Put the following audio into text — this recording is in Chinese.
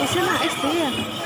我先拿 sv